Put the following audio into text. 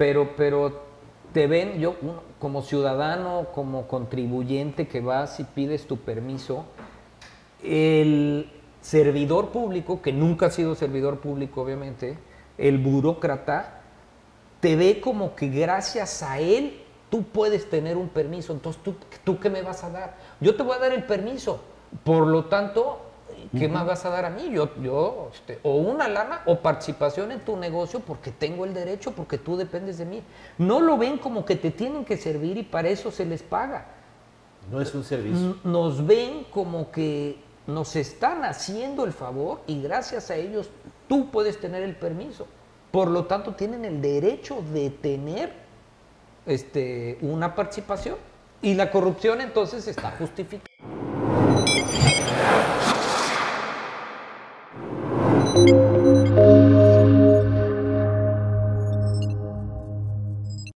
pero, pero te ven, yo como ciudadano, como contribuyente que vas y pides tu permiso, el servidor público, que nunca ha sido servidor público obviamente, el burócrata, te ve como que gracias a él tú puedes tener un permiso. Entonces, ¿tú, ¿tú qué me vas a dar? Yo te voy a dar el permiso. Por lo tanto, ¿qué más vas a dar a mí? Yo, yo este, o una lana o participación en tu negocio porque tengo el derecho, porque tú dependes de mí. No lo ven como que te tienen que servir y para eso se les paga. No es un servicio. Nos ven como que nos están haciendo el favor y gracias a ellos tú puedes tener el permiso. Por lo tanto, tienen el derecho de tener este, una participación. Y la corrupción entonces está justificada.